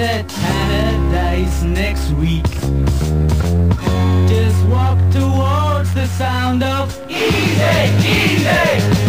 to paradise next week. Just walk towards the sound of easy, easy.